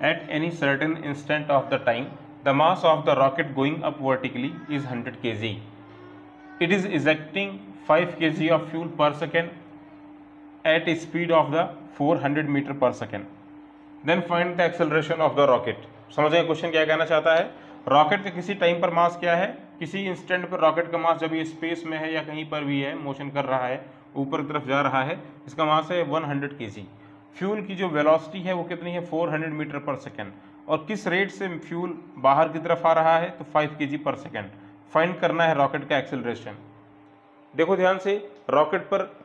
at any certain instant of the time the mass of the rocket going up vertically is 100 kg it is ejecting 5 kg of fuel per second at a speed of the 400 meter per second then find the acceleration of the rocket समझ गए question क्या कहना चाहता है rocket का किसी time पर मास क्या है किसी इंस्टेंट पर रॉकेट का मास जब ये स्पेस में है या कहीं पर भी है मोशन कर रहा है ऊपर की तरफ़ जा रहा है इसका मास है 100 हंड्रेड के फ्यूल की जो वेलोसिटी है वो कितनी है? 400 मीटर पर सेकेंड। और किस रेट से फ्यूल बाहर की तरफ़ आ रहा है? तो 5 के पर सेकेंड। फाइंड करना है रॉकेट का एक्सेलरेशन। देखो ध्यान से, रॉकेट पर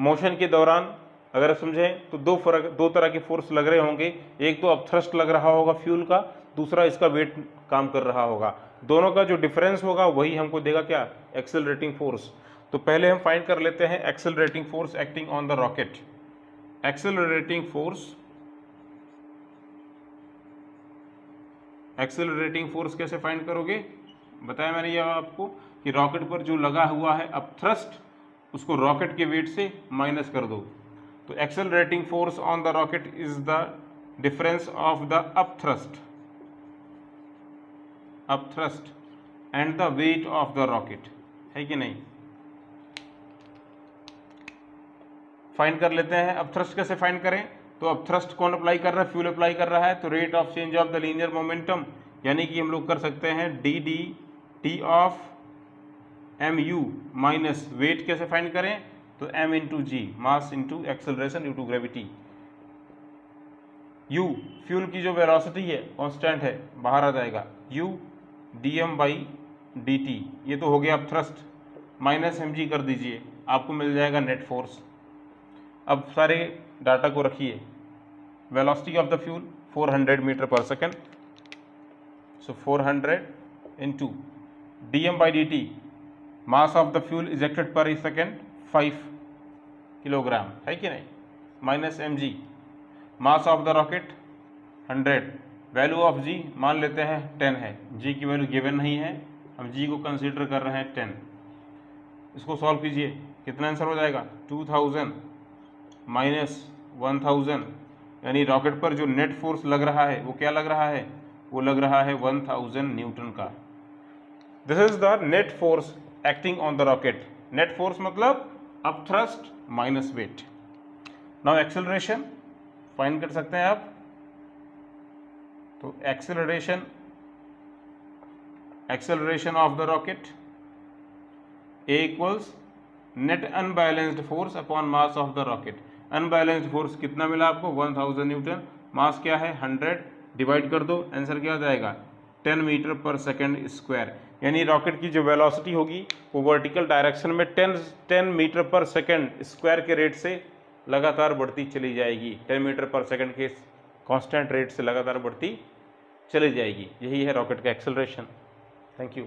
मोशन के दौरान, अगर समझें तो दो फ़र्क, दो तरह के फोर्स लग रहे होंगे। एक तो अब थ्रस्ट लग रहा होगा फ्यूल का, दूसरा इसका वेट काम कर रहा होगा। दोनों का जो डिफरेंस होगा, वही हमको देगा क्या? Accelerating force. तो पहले हम फाइंड कर लेते हैं accelerating force acting on the rocket. Accelerating force accelerating force कैसे फाइंड करोगे? बताया मैंने ये आपको कि रॉकेट पर जो लगा हुआ है, अब थ्रस्ट उसको रॉकेट के वेट से माइनस कर दो। तो accelerating force on the rocket is the difference of the up thrust up thrust and the weight of the rocket है कि नहीं? फाइंड कर लेते हैं। अब थ्रस्ट कैसे फाइंड करें? तो अब थ्रस्ट कौन अप्लाई कर रहा है? फ्यूल अप्लाई कर रहा है। तो rate of change of the linear momentum यानी कि हम लोग कर सकते हैं D D T of M U minus weight कैसे फाइंड करें? तो M into G mass into acceleration due to gravity U fuel की जो वेलोसिटी है कांस्टेंट है, बाहर आ जाएगा। U D M by D T ये तो हो गया अब थ्रस्ट। माइनस एम जी कर दीजिए, आपको मिल जाएगा नेट फोर्स अब सारे डाटा को रखिए। Velocity of the fuel 400 meter per second. So 400 hundred into D M by D T mass of the fuel ejected per second 5 kilogram है कि नहीं? Minus M G mass of the rocket 100 value of G मान लेते हैं 10 है। जी की value given नहीं है हम जी को कंसीडर कर रहे हैं 10 इसको सॉल्व कीजिए। कितना आंसर हो जाएगा? 2000 माइनस वन थाउज़ेंड, यानी रॉकेट पर जो नेट फोर्स लग रहा है, वो क्या लग रहा है? वो लग रहा है वन थाउज़ेंड न्यूटन का। This is the net force acting on the rocket net force मतलब up thrust minus weight now acceleration find कर सकते हैं आप। तो acceleration acceleration of the rocket A equals net unbalanced force upon mass of the rocket unbalanced force कितना मिला आपको? 1000 Newton. मास क्या है? 100 डिवाइड कर दो, आंसर क्या हो जाएगा? 10 मीटर पर सेकेंड स्क्वायर। यानी रॉकेट की जो वेलोसिटी होगी, वो वर्टिकल डायरेक्शन में 10 10 मीटर पर सेकेंड स्क्वायर के रेट से लगातार बढ़ती चली जाएगी। 10 मीटर पर सेकेंड के कांस्टेंट रेट से लगातार बढ़ती चली जाएगी। यही है रॉकेट का एक्सेलरेशन। Thank you.